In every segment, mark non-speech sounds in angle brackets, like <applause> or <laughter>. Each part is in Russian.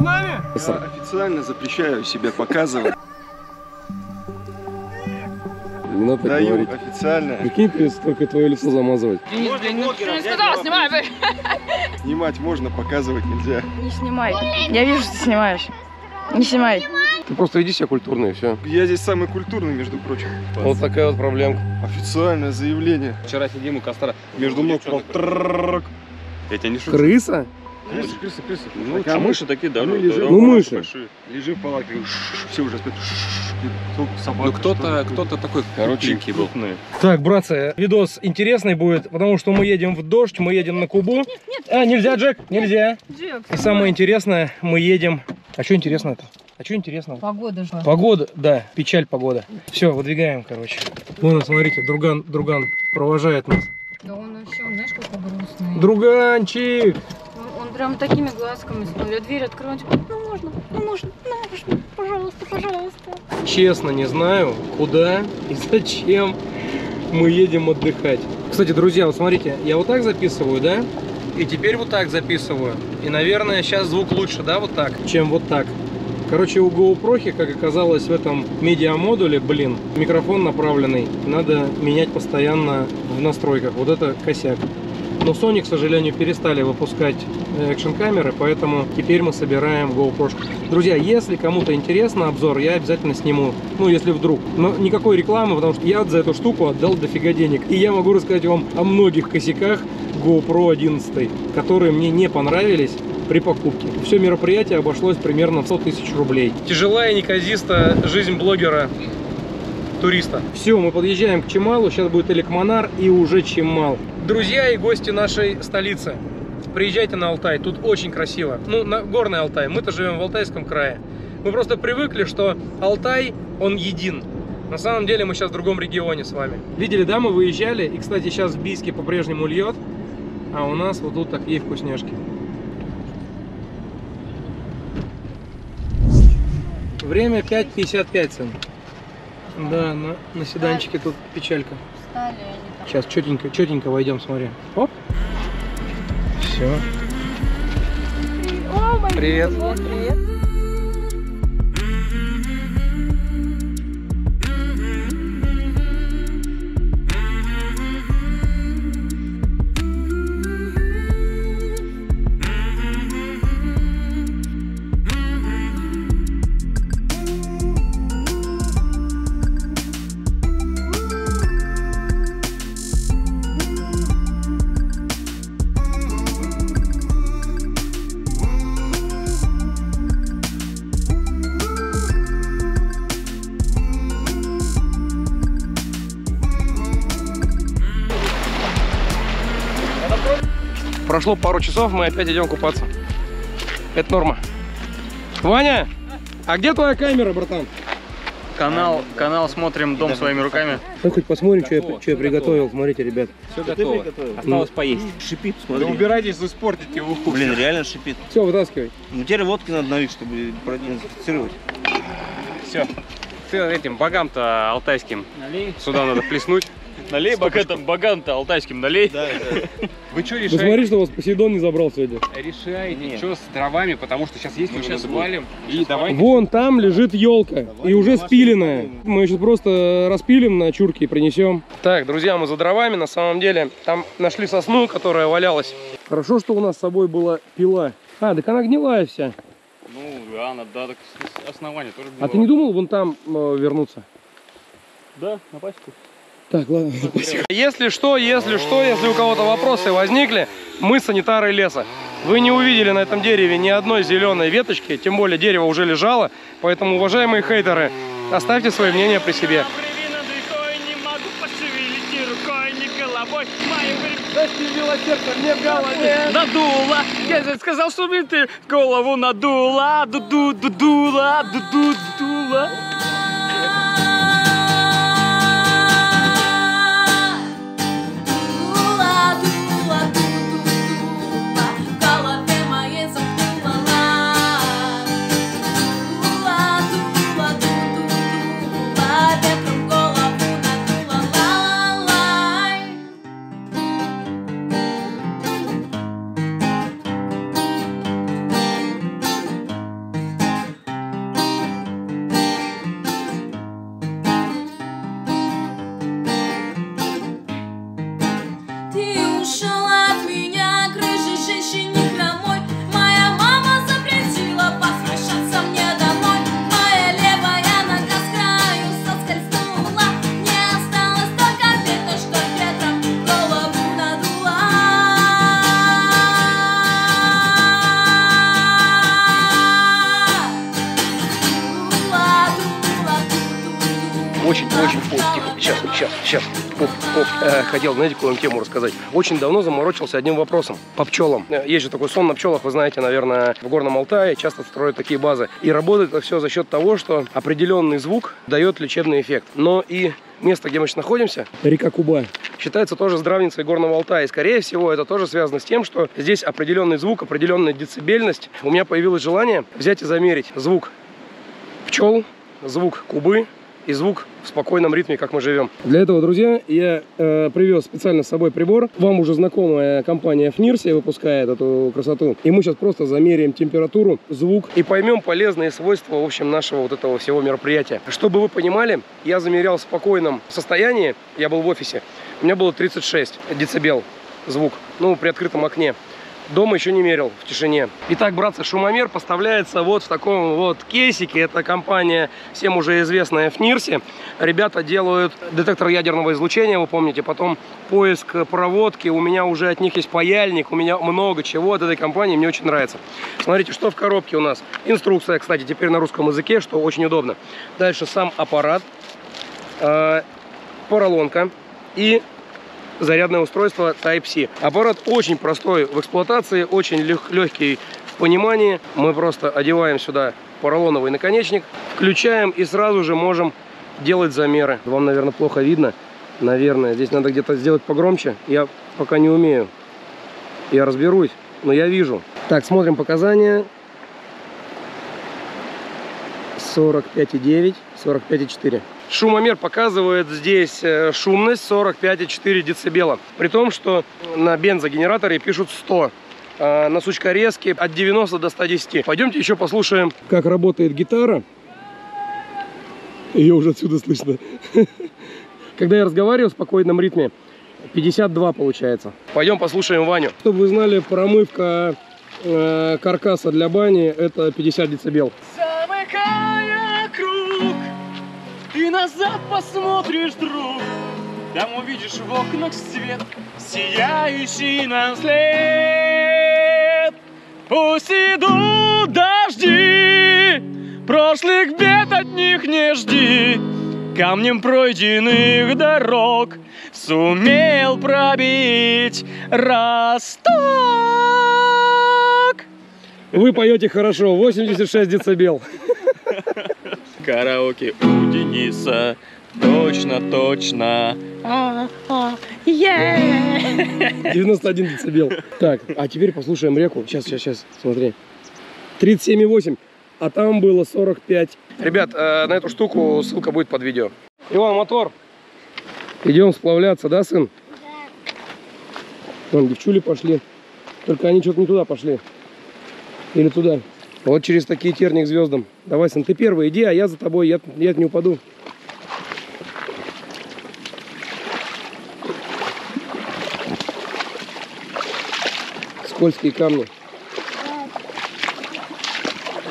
нами? Я официально запрещаю себя показывать. Не надо Даю говорить. официально. Прикинь, сколько твое лицо замазывать. Можно минутки не сказала, снимай, блин. Снимать можно, показывать нельзя. Не снимай. Я вижу, что ты снимаешь. Не снимай. Ты просто иди себя культурный, и все. Я здесь самый культурный, между прочим. Вот такая вот проблемка. Официальное заявление. Вчера сидим у костра, между ног Я тебя не шучу. Крыса? Крысы, крысы, крысы. Ну, а мыши такие, да? Ну, ну, лежим. Ну, мыши. большие. Лежи в палатке, все уже спят. Собака, Ну, кто-то, кто-то такой Короче, был. Так, братцы, видос интересный будет, потому что мы едем в дождь, мы едем на Кубу. А, нельзя, Джек, нельзя. И самое интересное, мы едем... А что интересно-то? А что интересного? Погода же. Погода, да, печаль погода. Все, выдвигаем, короче. Вон, смотрите, друган, друган провожает нас. Да он вообще, он, знаешь, какой грустный. Друганчик! Прям такими глазками смотрит. Дверь открывает, типа, ну можно, ну можно, ну можно, пожалуйста, пожалуйста. Честно не знаю, куда и зачем мы едем отдыхать. Кстати, друзья, вот смотрите, я вот так записываю, да? И теперь вот так записываю. И, наверное, сейчас звук лучше, да, вот так, чем вот так. Короче, у GoPro, как оказалось в этом медиамодуле, блин, микрофон направленный, надо менять постоянно в настройках. Вот это косяк. Но Sony, к сожалению, перестали выпускать экшн камеры, поэтому теперь мы собираем GoPro. Друзья, если кому-то интересно обзор, я обязательно сниму. Ну, если вдруг. Но никакой рекламы, потому что я за эту штуку отдал дофига денег. И я могу рассказать вам о многих косяках GoPro 11, которые мне не понравились при покупке. Все мероприятие обошлось примерно в 100 тысяч рублей. Тяжелая и неказиста жизнь блогера туриста. Все, мы подъезжаем к Чемалу, сейчас будет Эликмонар и уже Чемал. Друзья и гости нашей столицы, приезжайте на Алтай, тут очень красиво. Ну, на горный Алтай, мы-то живем в Алтайском крае. Мы просто привыкли, что Алтай, он един. На самом деле мы сейчас в другом регионе с вами. Видели, да, мы выезжали, и, кстати, сейчас в Бийске по-прежнему льет, а у нас вот тут такие вкусняшки. Время 5.55 цен. Да, на, на седанчике тут печалька. Встали они там. Сейчас четенько, четенько войдем, смотри. Оп. Все. Привет. Привет. Прошло пару часов, мы опять идем купаться. Это норма. Ваня, а где твоя камера, братан? Канал, канал смотрим дом своими руками. Ну, хоть посмотрим, что я, что я приготовил. Смотрите, ребят. Все готово. Осталось поесть. Шипит, Да смотри. убирайтесь, вы испортите уху. Блин, реально шипит. Все, вытаскивай. Ну теперь водки надо налить, чтобы продезинфицировать. Все. Ты этим богам-то алтайским сюда надо плеснуть. Налей богатым, богам-то алтайским налей. Да, да. Вы что Вы смотри, что вас Посейдон не забрал сегодня. Решайте, что с дровами, потому что сейчас есть, мы сейчас валим. И давай. Вон там лежит елка. И уже спиленная. Мы сейчас просто распилим на чурке и принесем. Так, друзья, мы за дровами. На самом деле, там нашли сосну, которая валялась. Хорошо, что у нас с собой была пила. А, так она гнилая вся. Ну, да, надо, да, так основание тоже А ты не думал вон там э, вернуться? Да, на пасеку. Так, ладно. <laughs> Если что, если что, если у кого-то вопросы возникли, мы санитары леса. Вы не увидели на этом дереве ни одной зеленой веточки, тем более дерево уже лежало, поэтому, уважаемые хейтеры, оставьте свое мнение при себе. Надула! Я же сказал, что блин, ты голову надула, дуду, дудула, дуду, дудула. Очень, ой, тихо, сейчас, сейчас, сейчас, оп, оп, Э, хотел, знаете, какую тему рассказать. Очень давно заморочился одним вопросом, по пчелам. Э, Есть же такой сон на пчелах, вы знаете, наверное, в Горном Алтае часто строят такие базы. И работает это все за счет того, что определенный звук дает лечебный эффект. Но и место, где мы сейчас находимся, река Куба, считается тоже здравницей Горного Алтая. И, скорее всего, это тоже связано с тем, что здесь определенный звук, определенная децибельность. У меня появилось желание взять и замерить звук пчел, звук Кубы и звук в спокойном ритме, как мы живем. Для этого, друзья, я э, привез специально с собой прибор. Вам уже знакомая компания Фнирси выпускает эту красоту. И мы сейчас просто замеряем температуру, звук и поймем полезные свойства, в общем, нашего вот этого всего мероприятия. Чтобы вы понимали, я замерял в спокойном состоянии, я был в офисе, у меня было 36 децибел звук, ну, при открытом окне. Дома еще не мерил в тишине. Итак, братцы, шумомер поставляется вот в таком вот кейсике. Это компания всем уже известная Фнирси. Ребята делают детектор ядерного излучения, вы помните. Потом поиск проводки. У меня уже от них есть паяльник. У меня много чего от этой компании. Мне очень нравится. Смотрите, что в коробке у нас. Инструкция, кстати, теперь на русском языке, что очень удобно. Дальше сам аппарат. э, поролонка и зарядное устройство Type-C. Аппарат очень простой в эксплуатации, очень лег- легкий в понимании. Мы просто одеваем сюда поролоновый наконечник, включаем и сразу же можем делать замеры. Вам, наверное, плохо видно. Наверное, здесь надо где-то сделать погромче. Я пока не умею. Я разберусь, но я вижу. Так, смотрим показания. 45,9, 45,4. Шумомер показывает здесь э, шумность 45,4 децибела. При том, что на бензогенераторе пишут 100. а на сучкорезке от 90 до 110. Пойдемте еще послушаем, как работает гитара. Ее уже отсюда слышно. <laughs> Когда я разговариваю в спокойном ритме, 52 получается. Пойдем послушаем Ваню. Чтобы вы знали, промывка э, каркаса для бани это 50 децибел. Замыкая круг, ты назад посмотришь, друг. Там увидишь в окнах свет, сияющий нам след. Пусть идут дожди, прошлых бед от них не жди. Камнем пройденных дорог сумел пробить росток. Вы поете хорошо, 86 децибел. Караоке у Дениса точно, точно. 91 децибел. Так, а теперь послушаем реку. Сейчас, сейчас, сейчас, смотри. 37,8, а там было 45. Ребят, э, на эту штуку ссылка будет под видео. Иван, мотор. Идем сплавляться, да, сын? Вон, девчули пошли. Только они что-то не туда пошли. Или туда. Вот через такие терник к звездам. Давай, сын, ты первый иди, а я за тобой, я, я не упаду. Скользкие камни.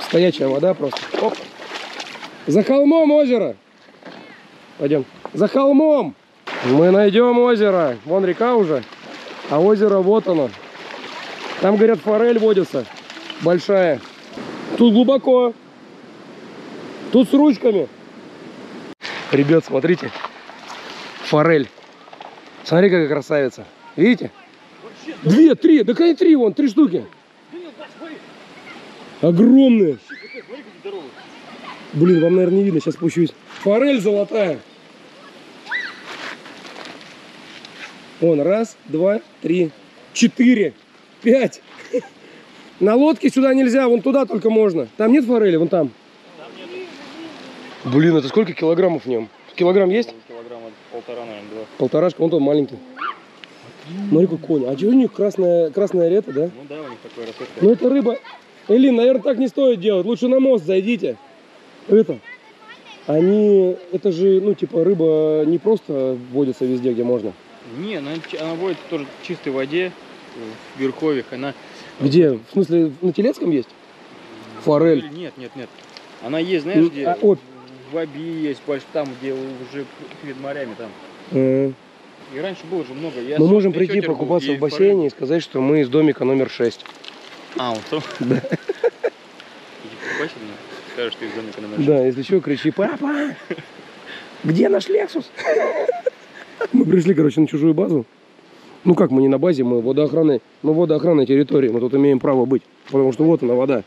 Стоячая вода просто. Оп. За холмом озеро. Пойдем. За холмом. Мы найдем озеро. Вон река уже. А озеро вот оно. Там, говорят, форель водится. Большая. Тут глубоко. Тут с ручками. Ребят, смотрите. Форель. Смотри, какая красавица. Видите? Две, три. Да какие три вон? Три штуки. Огромные. Блин, вам, наверное, не видно. Сейчас спущусь. Форель золотая. Вон, раз, два, три, четыре, пять. На лодке сюда нельзя, вон туда только можно. Там нет форели, вон там. Блин, это сколько килограммов в нем? Килограмм есть? Килограмма полтора, наверное, два. Полторашка, вон тот маленький. Смотри, какой конь. А чего у них красная, красная рета, да? Ну да, у них такой растет. Ну это рыба. Элин, наверное, так не стоит делать. Лучше на мост зайдите. Это. Они, это же, ну, типа, рыба не просто водится везде, где можно. Не, она, она водится тоже в чистой воде, в верховьях. Она... Где? В смысле, на Телецком есть? Форель. Нет, нет, нет. Она есть, знаешь, Ну, где? а, вот. В Аби есть, больше там, где уже перед морями там. Э, И раньше было же много. Я Мы с- можем прийти покупаться в бассейне и сказать, что мы из домика номер 6. А, вот то? <laughs> Да. Иди покупайся мне, скажешь, что из домика номер Да, если что, кричи, папа! Где наш Lexus? <laughs> Мы пришли, короче, на чужую базу. Ну как, мы не на базе, мы водоохранной, мы водоохранной территории, мы тут имеем право быть, потому что вот она вода.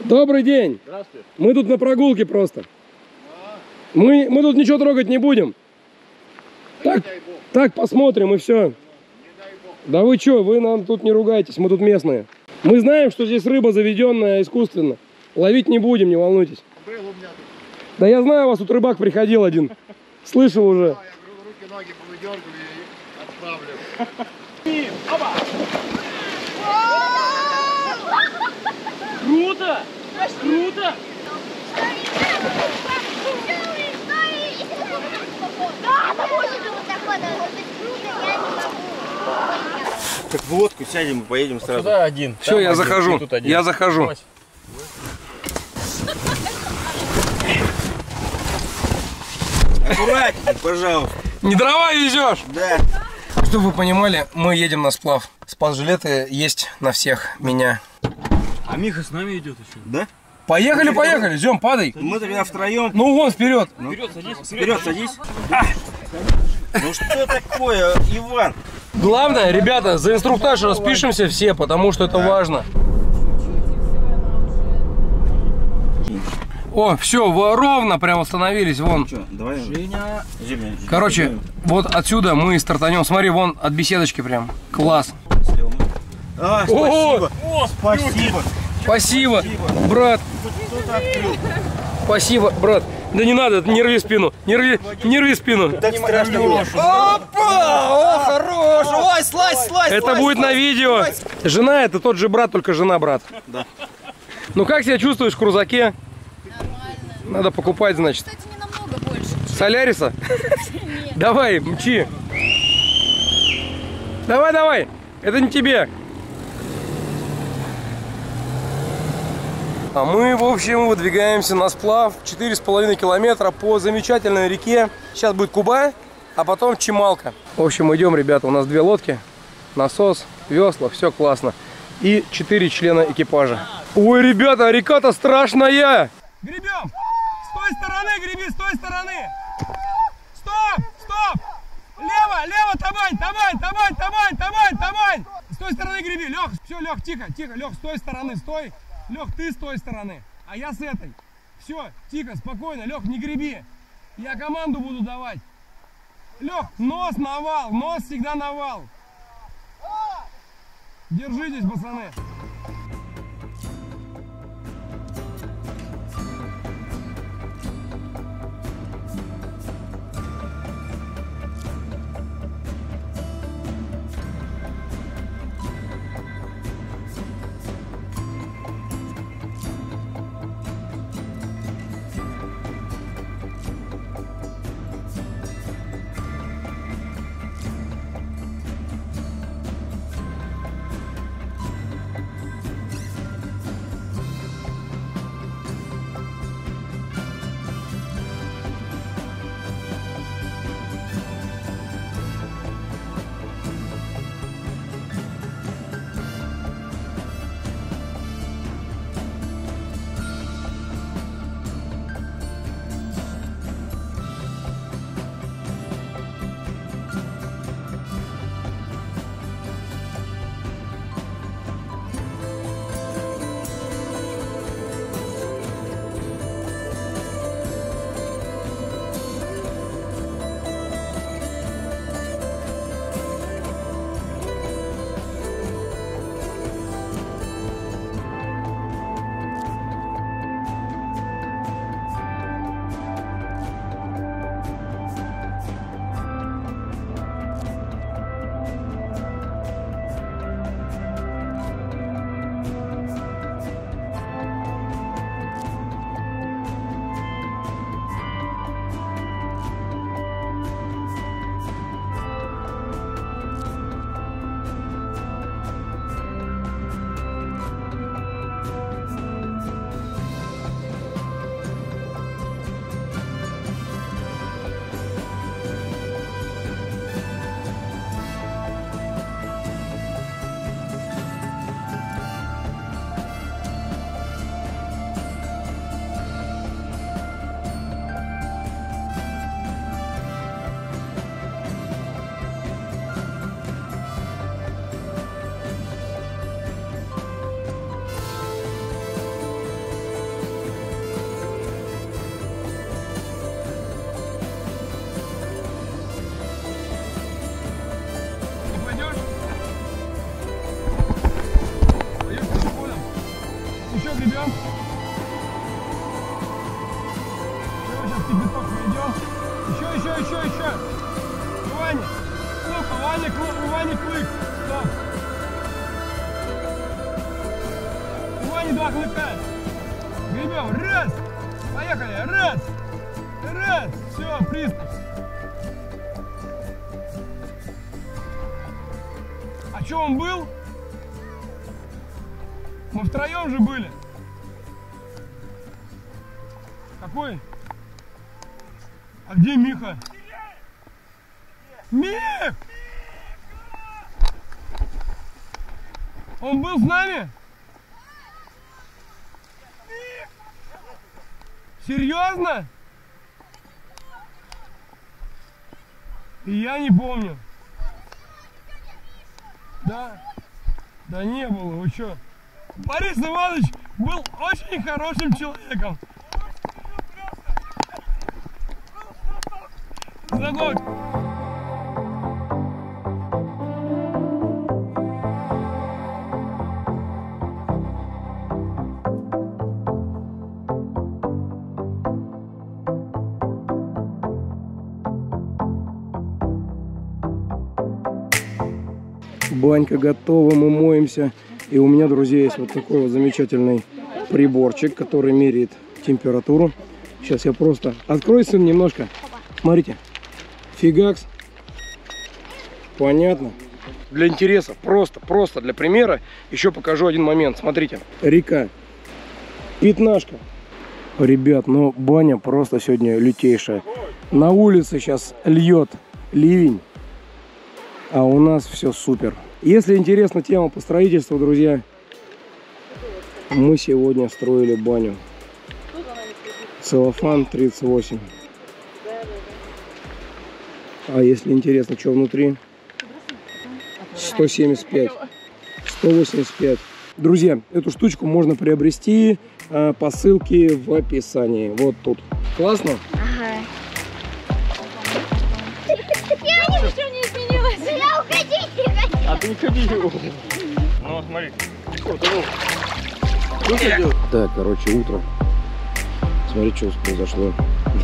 Добрый день! Здравствуйте. Мы тут на прогулке просто. Мы, мы тут ничего трогать не будем. Так, так посмотрим и все. Да вы что, вы нам тут не ругайтесь, мы тут местные. Мы знаем, что здесь рыба заведенная искусственно. Ловить не будем, не волнуйтесь. Да я знаю, у вас тут рыбак приходил один. <laughs> Слышал уже. Да, побольше вот такой, да, это круто, могу. Так в лодку сядем и поедем сразу. Сюда один. Все, я один, захожу. один. Я захожу. Давай. Аккуратнее, пожалуйста. Не дрова везешь! Да. Чтобы вы понимали, мы едем на сплав. Спас-жилеты есть на всех меня. А Миха с нами идет еще. Да? Поехали, поехали, Зем, падай. Мы тогда втроем. Ну вон, вперед. Вперед, садись. Вперед, садись. Ну что такое, Иван? Главное, ребята, за инструктаж распишемся все, потому что это важно. О, все, ровно прям остановились, вон. Что, давай. Женя. Женя. Короче, вот отсюда мы стартанем. Смотри, вон от беседочки прям. Класс. Слева мы. А, спасибо. спасибо. Спасибо, брат. Спасибо, брат. Да не надо, не рви спину. Не рви, не рви спину. Так страшно было. Это будет на видео. Жена это тот же брат, только жена брат. Да. Ну как себя чувствуешь в крузаке? Надо покупать, значит. Кстати, не намного больше. Соляриса? <laughs> Давай, мчи. Давай, давай. Это не тебе. А мы, в общем, выдвигаемся на сплав 4,5 километра по замечательной реке. Сейчас будет Куба, а потом Чемалка. В общем, идем, ребята, у нас две лодки, насос, весла, все классно. И четыре члена экипажа. Ой, ребята, река-то страшная! Гребем! С той стороны греби, с стороны! Стоп! Стоп! Лево, лево, Тамань, Тамань, Тамань, Тамань, Тамань, Тамань! С той стороны греби, Лех, все, Лех, тихо, тихо, Лех, с той стороны, стой. Лех, ты с той стороны, а я с этой. Все, тихо, спокойно, Лех, не греби. Я команду буду давать. Лех, нос на вал, нос всегда на вал. Держитесь, пацаны. У Вани два клыка. Гребем. Раз. Поехали. Раз. Раз. Все, приспуск. А что он был? Мы втроем же были. Какой? А где Миха? Мих! Он был с нами? Серьезно? Я не помню. Да? Да не было, вы что? Борис Иванович был очень хорошим человеком. Звонок. Банька готова, мы моемся. И у меня, друзья, есть вот такой вот замечательный приборчик, который меряет температуру. Сейчас я просто... Открой, сын, немножко. Смотрите. Фигакс. Понятно. Для интереса, просто, просто для примера, еще покажу один момент. Смотрите. Река. Пятнашка. Ребят, ну баня просто сегодня лютейшая. На улице сейчас льет ливень, а у нас все супер. Если интересна тема по строительству, друзья, мы сегодня строили баню. Целлофан 38. А если интересно, что внутри? 175. 185. Друзья, эту штучку можно приобрести э, по ссылке в описании. Вот тут. Классно? Не ходи. Ну, смотри. Так, короче, утро. Смотри, что произошло.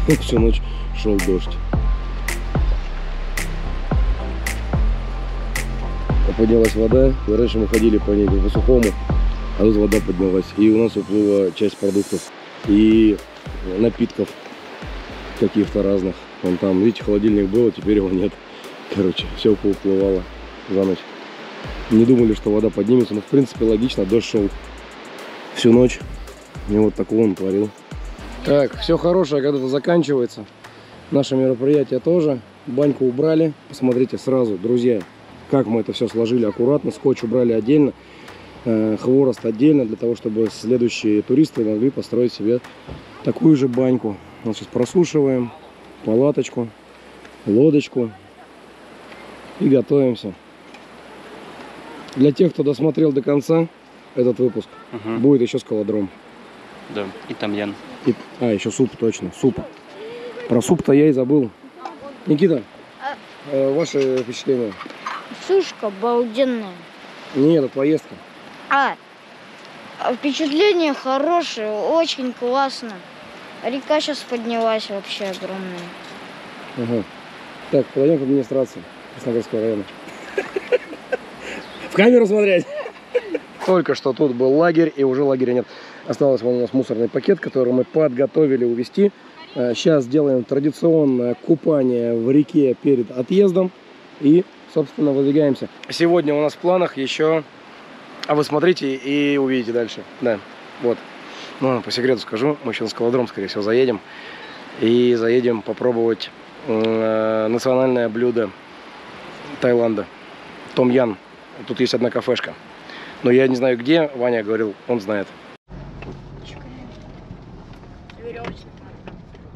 <laughs> Всю ночь шел дождь. Поднялась вода, и раньше мы ходили по ней по сухому, а тут вода поднялась. И у нас уплыла часть продуктов и напитков каких-то разных. Вон там, видите, холодильник был, а теперь его нет. Короче, все поуплывало за ночь. Не думали, что вода поднимется, но в принципе логично, дождь шел всю ночь. И вот такого он творил. Так, все хорошее когда-то заканчивается. Наше мероприятие тоже. Баньку убрали. Посмотрите сразу, друзья, как мы это все сложили аккуратно. Скотч убрали отдельно. э, Хворост отдельно, для того, чтобы следующие туристы могли построить себе такую же баньку. Вот сейчас просушиваем палаточку, лодочку и готовимся. Для тех, кто досмотрел до конца этот выпуск, будет еще скалодром. Да, и там Ян. И- а, еще суп, точно, суп. Про суп-то я и забыл. Никита, э, ваши впечатления? Сушка обалденная. Не, это поездка. А, а впечатление хорошее, очень классно. Река сейчас поднялась вообще огромная. Ага. Так, пойдем к администрации Краснодарского района. <laughs> В камеру смотреть. Только что тут был лагерь, и уже лагеря нет. Осталось вон у нас мусорный пакет, который мы подготовили увезти. Сейчас сделаем традиционное купание в реке перед отъездом. И, собственно, выдвигаемся. Сегодня у нас в планах еще... А вы смотрите и увидите дальше. Да, вот. Ну, по секрету скажу, мы еще на скалодром, скорее всего, заедем. И заедем попробовать э, национальное блюдо Таиланда. Том Ян. Тут есть одна кафешка. Но я не знаю где, Ваня говорил, он знает.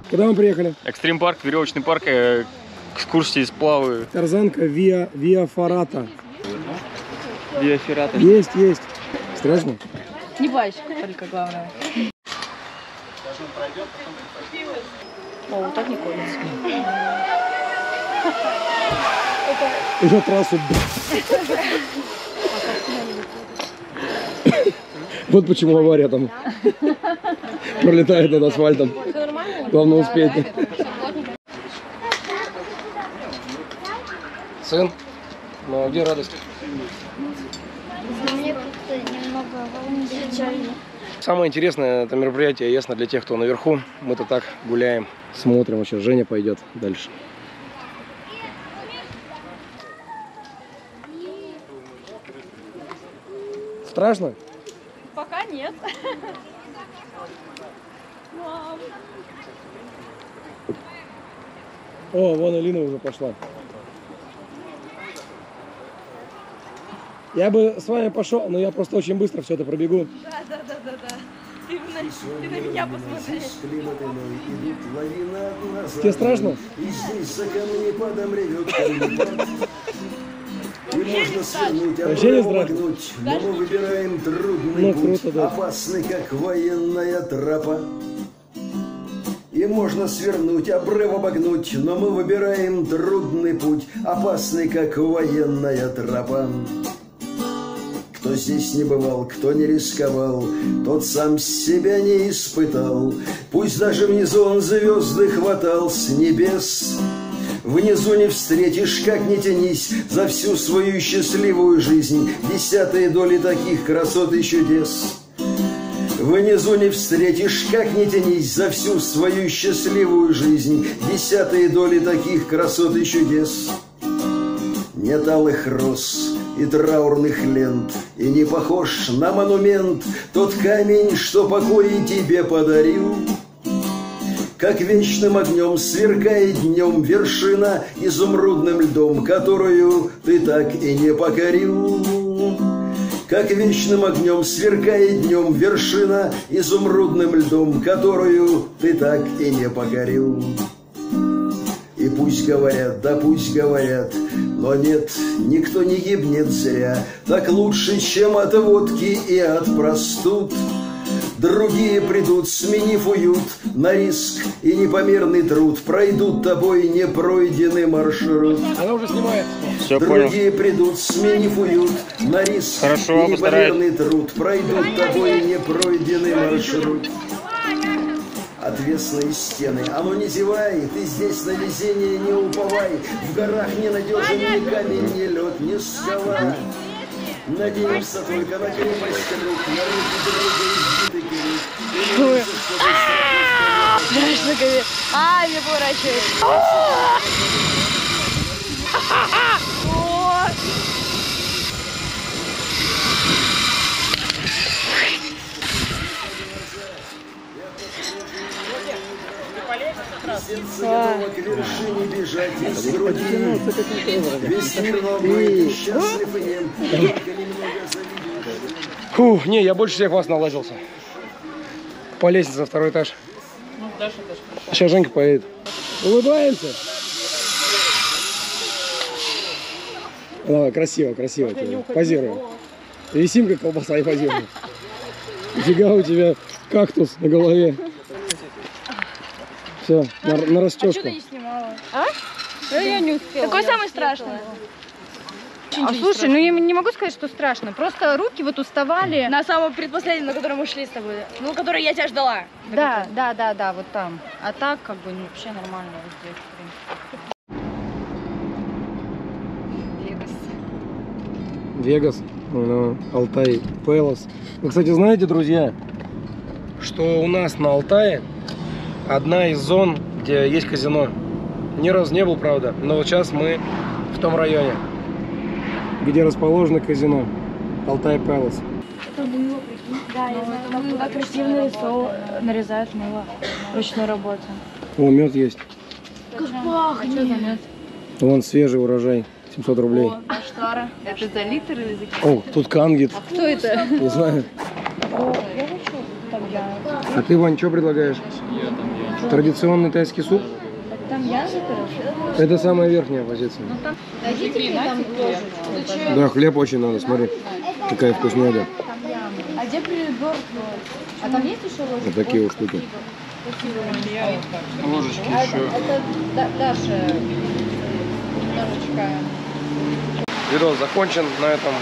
Куда мы приехали? Экстрим парк, веревочный парк, э, экскурсии, сплавы. Тарзанка Виа, Виа Фарата. Биофераты. Есть, есть. Страшно? Не плачь, только главное. О, вот так не колется. <laughs> Уже трассу. Вот почему авария там пролетает над асфальтом. Главное успеть. Сын? Ну, где радость? Самое интересное это мероприятие, ясно, для тех, кто наверху. Мы-то так гуляем. Смотрим, сейчас Женя пойдет дальше. Страшно? Пока нет. О, вон Алина уже пошла. Я бы с вами пошел, но я просто очень быстро все это пробегу. Ты на меня посмотри. Тебе страшно? И здесь за камнепадом ревет камнепад. И можно свернуть, а обогнуть, но мы выбираем трудный Ну, путь, круто, да. опасный, как военная тропа. И можно свернуть, обрыв обогнуть, но мы выбираем трудный путь, опасный, как военная тропа. Кто здесь не бывал, кто не рисковал, тот сам себя не испытал. Пусть даже внизу он звезды хватал с небес. Внизу не встретишь, как не тянись, за всю свою счастливую жизнь десятые доли таких красот и чудес. Внизу не встретишь, как не тянись, за всю свою счастливую жизнь десятые доли таких красот и чудес. Нет алых роз и траурных лент, И не похож на монумент Тот камень, что покой тебе подарил. Как вечным огнем сверкает днем вершина Изумрудным льдом, которую ты так и не покорил. Как вечным огнем сверкает днем вершина Изумрудным льдом, которую ты так и не покорил. И пусть говорят, да пусть говорят, но нет, никто не гибнет зря. Так лучше, чем от водки и от простуд. Другие придут, сменив уют, на риск и непомерный труд, пройдут тобой непройденный маршрут. Она уже снимает. Все, понял. Другие придут, сменив уют, на риск Хорошо, и постараюсь. непомерный труд, пройдут тобой непройденный маршрут. Отвесные стены, ну не зевай, ты здесь на везение не уповай, в горах не надежен ни камень, ни лед, ни скала. Надеемся только на крепость рук, на руки друга избитый на голове. А, не поворачивай. Вершине бежать из груди. Весь мир ты счастлив и нем, только немного завидуешь. Фу, не, я больше всех вас налазился. По лестнице на второй этаж. Сейчас Женька поедет. Улыбаемся. Давай, красиво, красиво. тебе. Позируем. Висим, как колбаса и позируем. Фига у тебя кактус на голове. Все, на, на расческу. Да я не успела. Какой самый страшный? А слушай, ну я не могу сказать, что страшно. Просто руки вот уставали. На самом предпоследнем, на котором мы шли с тобой. Ну, который я тебя ждала. Да, да, да, да, вот там. А так, как бы, ну, вообще нормально вот здесь, в принципе. Вегас, ну, Алтай, Пелос. Вы, кстати, знаете, друзья, что у нас на Алтае одна из зон, где есть казино. Ни разу не был, правда, но вот сейчас мы в том районе, где расположено казино. Алтай Пелос. Да, я знаю, там туда красиво нарисовал, нарезают мыло ручной работы. О, мед есть. Как пахнет! Вон свежий урожай. 700 рублей. Штара. Это за литр или за О, тут кангит. Кто это? Не знаю. Там я. А ты, Вань, что предлагаешь? Традиционный тайский суп? Там я заберу? Это самая верхняя позиция. Да, хлеб очень надо, смотри. Какая вкусняга. А где прибор? А там есть еще ложка? Вот такие вот штуки. Ложечки А еще. это Да- Даша немножечко Видос закончен на этом.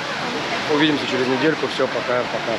Увидимся через недельку. Все, пока, пока.